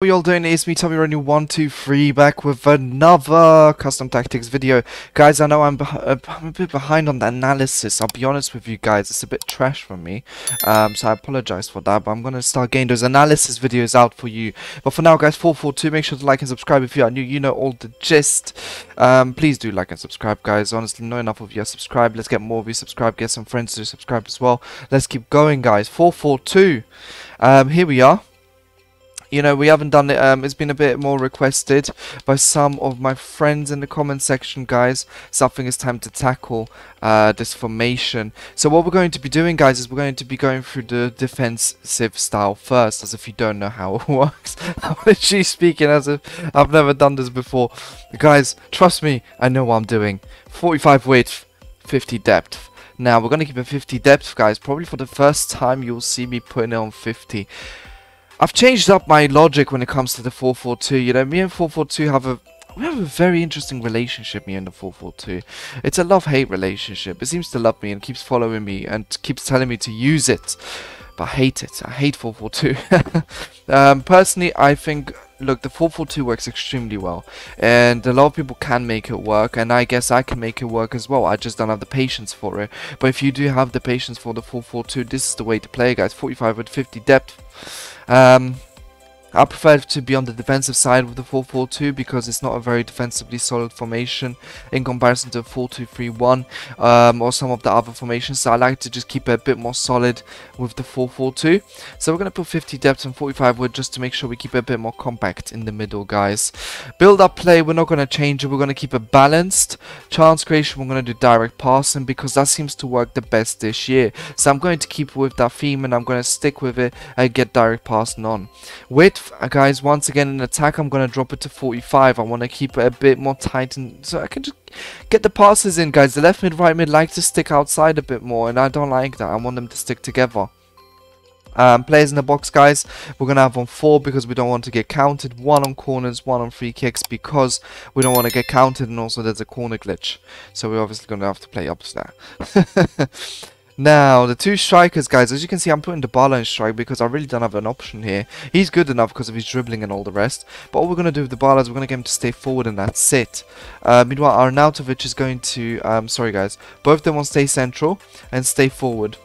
What y'all doing? It's me, Tomironi 123 back with another custom tactics video. Guys, I know I'm, uh, I'm a bit behind on the analysis. I'll be honest with you guys, it's a bit trash for me. Um, so I apologize for that, but I'm going to start getting those analysis videos out for you. But for now, guys, 442, make sure to like and subscribe if you are new. You know all the gist. Um, please do like and subscribe, guys. Honestly, not enough of you are subscribed. Let's get more of you subscribed. Get some friends to subscribe as well. Let's keep going, guys. 442. Um, here we are you know, we haven't done it, um, it's been a bit more requested by some of my friends in the comment section, guys. Something is time to tackle uh, this formation. So what we're going to be doing, guys, is we're going to be going through the defensive style first, as if you don't know how it works. I'm literally speaking as if I've never done this before. Guys, trust me, I know what I'm doing. 45 width, 50 depth. Now, we're going to keep it 50 depth, guys. Probably for the first time, you'll see me putting it on 50. I've changed up my logic when it comes to the 442. You know, me and 442 have a we have a very interesting relationship, me and the 442. It's a love-hate relationship. It seems to love me and keeps following me and keeps telling me to use it. But I hate it. I hate 442. um, personally, I think, look, the 442 works extremely well. And a lot of people can make it work. And I guess I can make it work as well. I just don't have the patience for it. But if you do have the patience for the 442, this is the way to play, guys. 45 with 50 depth. Um, I prefer to be on the defensive side with the 4-4-2 because it's not a very defensively solid formation in comparison to 4-2-3-1 um, or some of the other formations. So I like to just keep it a bit more solid with the 4-4-2. So we're going to put 50 depth and 45 width just to make sure we keep it a bit more compact in the middle, guys. Build up play, we're not going to change it. We're going to keep it balanced. Chance creation, we're going to do direct passing because that seems to work the best this year. So I'm going to keep with that theme and I'm going to stick with it and get direct passing on. Width uh, guys, once again in attack, I'm going to drop it to 45. I want to keep it a bit more tight and so I can just get the passes in, guys. The left mid, right mid like to stick outside a bit more, and I don't like that. I want them to stick together. Um, players in the box, guys, we're going to have on four because we don't want to get counted. One on corners, one on free kicks because we don't want to get counted, and also there's a corner glitch. So we're obviously going to have to play up to that. Now, the two strikers, guys, as you can see, I'm putting Dybala in strike because I really don't have an option here. He's good enough because of his dribbling and all the rest. But what we're going to do with Dybala is we're going to get him to stay forward and that's it. Uh, meanwhile, Arnautovic is going to... Um, sorry, guys. Both of them will stay central and stay forward.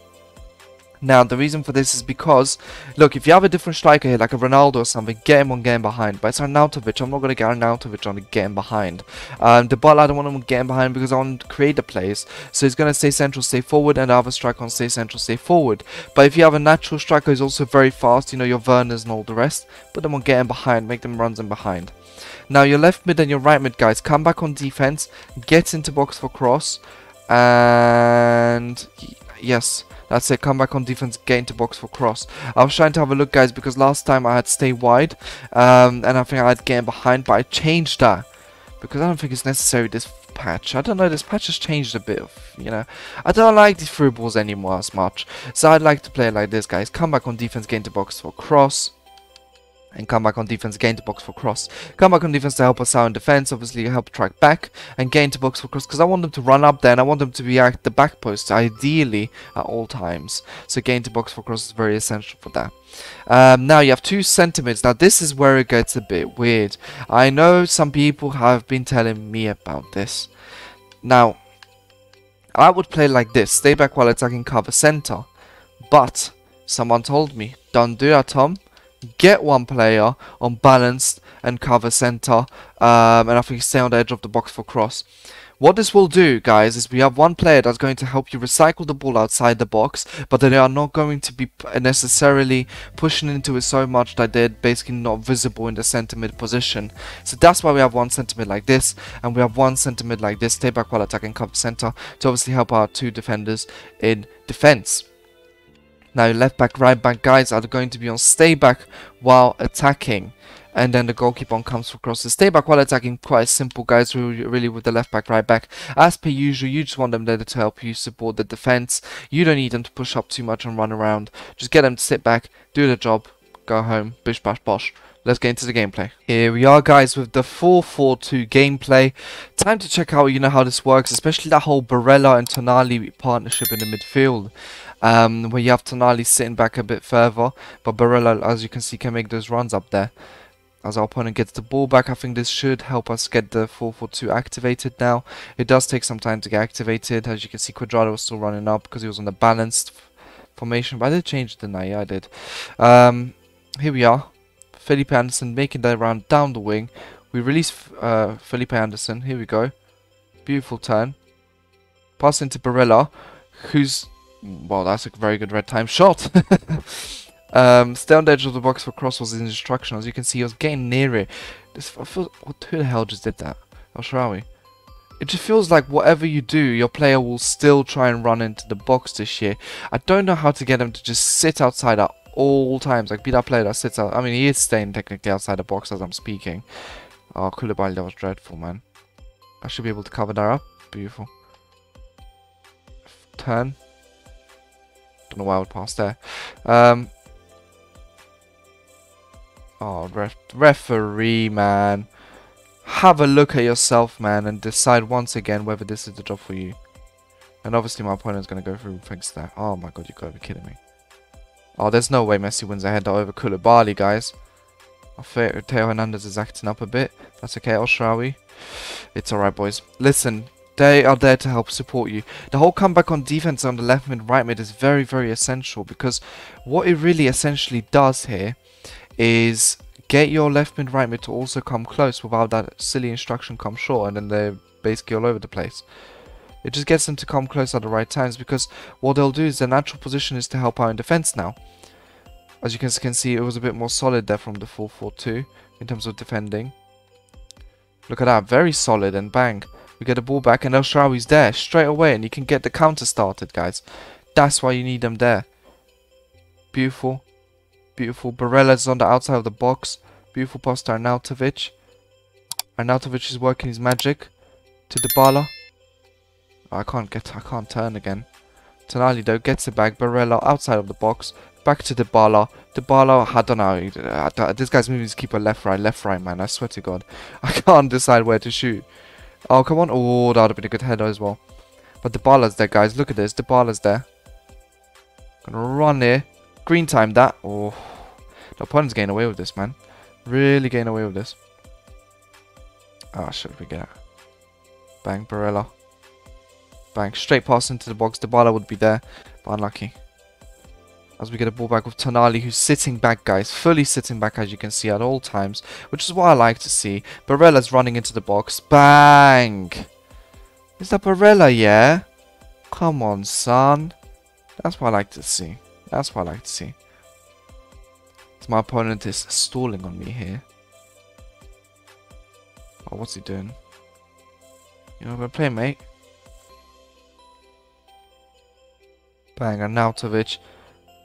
Now, the reason for this is because, look, if you have a different striker here, like a Ronaldo or something, get him on game behind. But it's Arnautovic. I'm not going to get Arnautovic on game behind. Um, the ball, I don't want him getting behind because I want to create the plays. So he's going to stay central, stay forward, and the other striker on stay central, stay forward. But if you have a natural striker who's also very fast, you know, your Werners and all the rest, put them on getting behind, make them runs in behind. Now, your left mid and your right mid, guys, come back on defense, get into box for cross, and yes, that's it, come back on defense, get into box for cross. I was trying to have a look, guys, because last time I had stay wide, um, and I think I had get behind, but I changed that. Because I don't think it's necessary this patch. I don't know, this patch has changed a bit of, you know. I don't like these through balls anymore as much. So I'd like to play like this, guys. Come back on defense, get into box for cross and come back on defense, get into box for cross. Come back on defense to help us out in defense, obviously help track back, and get into box for cross, because I want them to run up there, and I want them to be at the back post, ideally, at all times. So get into box for cross is very essential for that. Um, now you have two center mids. Now this is where it gets a bit weird. I know some people have been telling me about this. Now, I would play like this, stay back while attacking cover center. But, someone told me, don't do that Tom, get one player on balanced and cover center, um, and I think stay on the edge of the box for cross. What this will do, guys, is we have one player that's going to help you recycle the ball outside the box, but they are not going to be necessarily pushing into it so much that they're basically not visible in the center mid position. So that's why we have one center mid like this, and we have one center mid like this, stay back while attacking cover center, to obviously help our two defenders in defense. Now left back, right back guys are going to be on stay back while attacking. And then the goalkeeper comes across the stay back while attacking. Quite simple guys really with the left back, right back. As per usual, you just want them there to help you support the defense. You don't need them to push up too much and run around. Just get them to sit back, do the job, go home, bish bash bosh. Let's get into the gameplay. Here we are guys with the 4-4-2 gameplay. Time to check out you know how this works, especially that whole Barella and Tonali partnership in the midfield um, where you have Tonali sitting back a bit further, but Barella, as you can see, can make those runs up there. as our opponent gets the ball back. I think this should help us get the 4-4-2 activated now. It does take some time to get activated. As you can see, Cuadrado was still running up because he was on the balanced formation. But I did change didn't I? Yeah, I did. Um, here we are. Felipe Anderson making that round down the wing. We release uh, Felipe Anderson. Here we go. Beautiful turn. Pass into Barella, who's... Well, that's a very good red time shot. Um, stay on the edge of the box for cross was his instruction. As you can see, he was getting near it. This, I feel, what, who the hell just did that? El Shaarawy. It just feels like whatever you do, your player will still try and run into the box this year. I don't know how to get him to just sit outside at all times. Like, be that player that sits out. I mean, he is staying technically outside the box as I'm speaking. Oh, Koulibaly, that was dreadful, man. I should be able to cover that up. Beautiful. Turn. Why I would pass there. Um, Oh, ref referee, man. Have a look at yourself, man, and decide once again whether this is the job for you. And obviously my opponent's going to go through thanks to that. Oh my god, you got to be kidding me. Oh, there's no way Messi wins a header over Koulibaly, guys. I think Theo Hernandez is acting up a bit. That's okay, El Shaarawy. It's alright, boys. Listen, they are there to help support you. The whole comeback on defense on the left mid, right mid is very, very essential because what it really essentially does here is get your left mid right mid to also come close without that silly instruction come short and then they're basically all over the place. It just gets them to come close at the right times because what they'll do is their natural position is to help out in defense now. As you can, see, it was a bit more solid there from the 4-4-2 in terms of defending. Look at that, very solid and bang. We get the ball back and El Shaarawy's there straight away and you can get the counter started guys. That's why you need them there. Beautiful. Beautiful. Barella's on the outside of the box. Beautiful pass to Arnautovic. Arnautovic is working his magic. To Dybala. Oh, I can't get, I can't turn again. Tonali though gets it back. Barella outside of the box. Back to Dybala. Dybala, I don't know. This guy's moving his keeper left, right, left, right, man. I swear to God. I can't decide where to shoot. Oh, come on. Oh, that would have been a good header as well. But Dybala's there, guys. Look at this. Dybala's there. Gonna run here. Green time that. Oh, the opponent's getting away with this, man. Really getting away with this. Ah, oh, should we get? Bang, Barella. Bang, straight pass into the box. The Dybala would be there, but unlucky. As we get a ball back with Tonali, who's sitting back, guys. Fully sitting back, as you can see, at all times. Which is what I like to see. Barella's running into the box. Bang! Is that Barella, yeah? Come on, son. That's what I like to see. That's what I like to see. So my opponent is stalling on me here. Oh, what's he doing? You know, we're playing, mate. Bang, Arnautovic.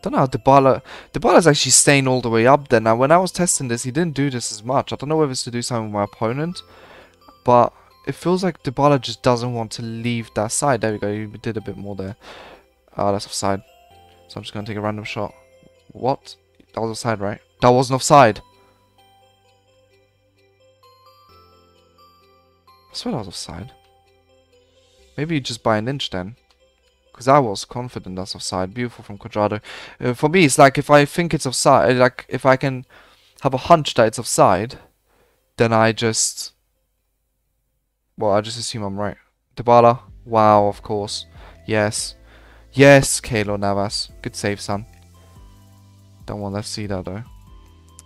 Don't know how Dybala... Dybala's actually staying all the way up there. Now, when I was testing this, he didn't do this as much. I don't know whether it's to do something with my opponent. But it feels like Dybala just doesn't want to leave that side. There we go, he did a bit more there. Oh, that's offside. So I'm just going to take a random shot. What? That was offside, right? That wasn't offside. I swear that was offside. Maybe just by an inch then. Because I was confident that's offside. Beautiful from Cuadrado. Uh, for me, it's like if I think it's offside, uh, like if I can have a hunch that it's offside, then I just... Well, I just assume I'm right. Dybala. Wow, of course. Yes. Yes, Keylor Navas. Good save, son. Don't want to see that, though.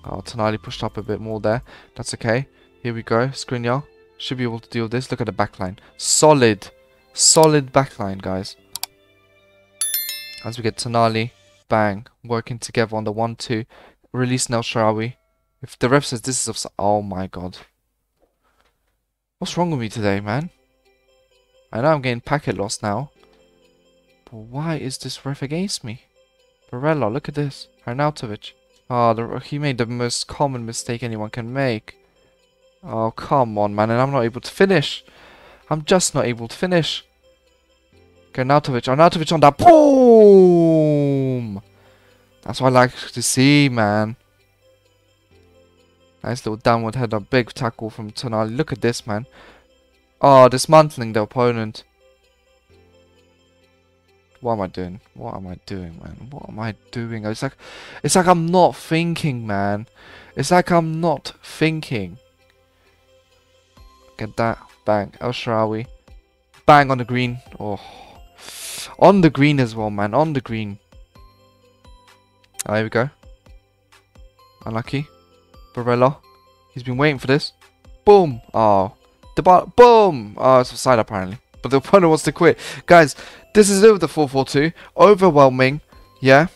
Oh, Tonali pushed up a bit more there. That's okay. Here we go. Skriniar should be able to deal with this. Look at the backline. Solid. Solid backline, guys. As we get Tonali. Bang. Working together on the 1-2. Release Nel Shaarawy. If the ref says this is offside... Oh, my God. What's wrong with me today, man? I know I'm getting packet lost now. But why is this ref against me? Barella, look at this. Arnautovic. Oh, ah, the, he made the most common mistake anyone can make. Oh, come on, man. And I'm not able to finish. I'm just not able to finish. Arnautovic. Arnautovic on that. Boom! That's what I like to see, man. Nice little downward head. header. Big tackle from Tonali. Look at this, man. Oh, dismantling the opponent. What am I doing? What am I doing, man? What am I doing? It's like, it's like I'm not thinking, man. It's like I'm not thinking. Get that. Bang. El Shaarawy. Bang on the green. Oh. On the green as well, man. On the green. Oh, there we go. Unlucky. Barella. He's been waiting for this. Boom. Oh. The bar. Boom. Oh, it's offside apparently. But the opponent wants to quit. Guys, this is it with the 4-4-2. Overwhelming. Yeah.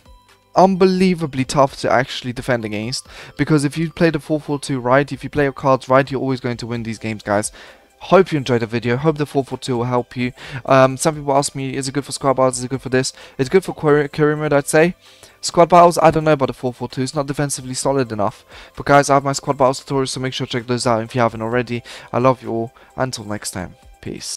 Unbelievably tough to actually defend against. Because if you play the 4-4-2 right, if you play your cards right, you're always going to win these games, guys. Hope you enjoyed the video. Hope the 442 will help you. Um, some people ask me, is it good for squad battles? Is it good for this? It's good for career mode, I'd say. Squad battles, I don't know about the 442. It's not defensively solid enough. But guys, I have my squad battles tutorials, so make sure to check those out if you haven't already. I love you all. Until next time. Peace.